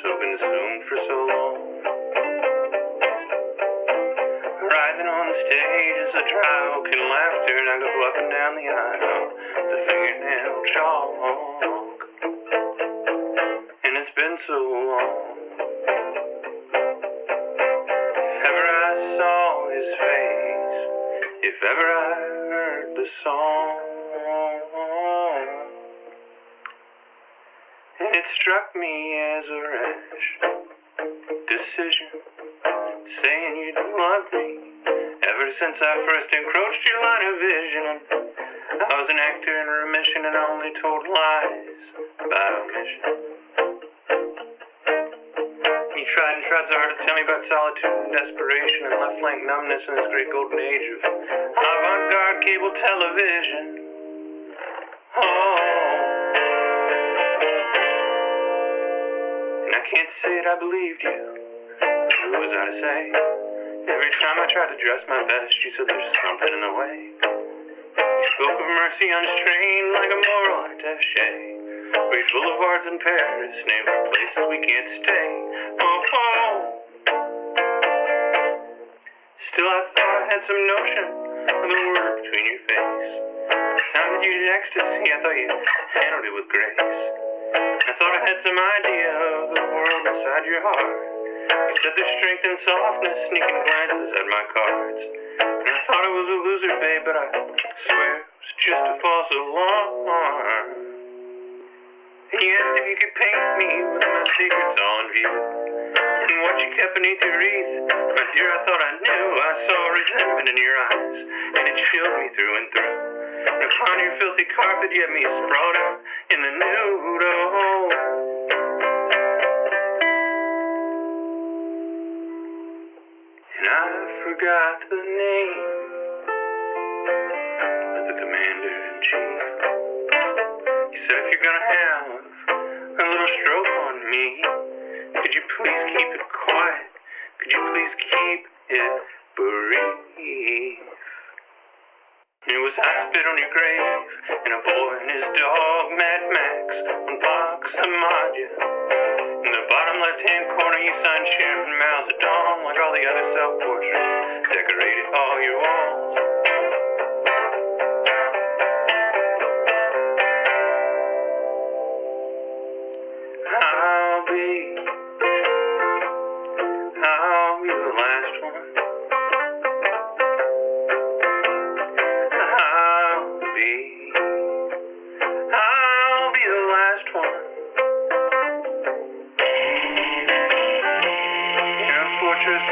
so consumed for so long. Writhing on the stage is a drought and laughter, and I go up and down the aisle, the fingernail chalk. And it's been so long. If ever I saw his face, if ever I heard the song, it struck me as a rash decision, saying you'd loved me ever since I first encroached your line of vision. I was an actor in remission and only told lies by omission. He tried and tried so hard to tell me about solitude and desperation and left flank numbness in this great golden age of avant-garde cable television. Oh, can't say it, I believed you. What was I to say? Every time I tried to dress my best, you said there's something in the way. You spoke of mercy unstrained like a moral attache. Read boulevards in Paris, named for places we can't stay. Oh, oh. Still, I thought I had some notion of the word between your face. The time that you did ecstasy, I thought you handled it with grace. I thought I had some idea of the world inside your heart. You said there's strength and softness, sneaking glances at my cards. And I thought I was a loser, babe, but I swear it was just a false alarm. And you asked if you could paint me with my secrets all in view. And what you kept beneath your wreath, my dear, I thought I knew. I saw resentment in your eyes, and it chilled me through and through. And upon your filthy carpet, you had me sprawled out in the. Oh. And I forgot the name of the commander in chief. He said, if you're gonna have a little stroke on me, could you please keep it quiet? Could you please keep it brief? It was I spit on your grave, and a boy and his dog, Mad Max, on Pax Amadia. In the bottom left-hand corner, you signed Chairman Mao Zedong, like all the other self-portraits, decorated all your walls.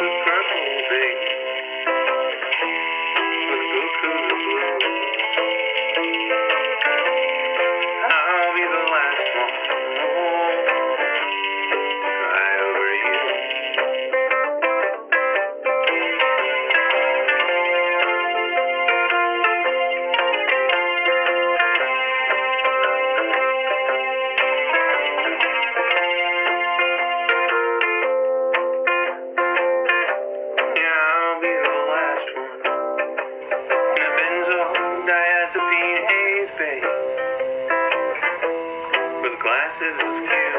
Purple, baby, With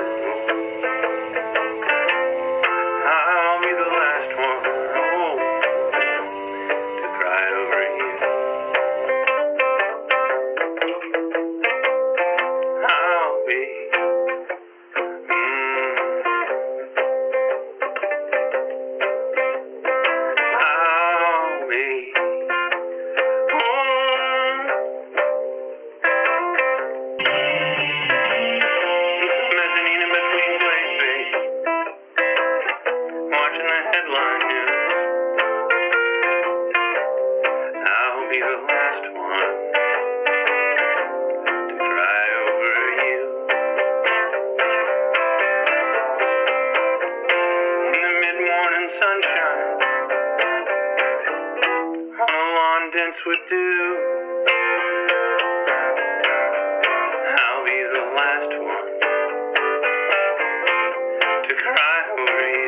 be the last one to cry over you. In the mid morning sunshine, on a lawn dense with dew. I'll be the last one to cry over you.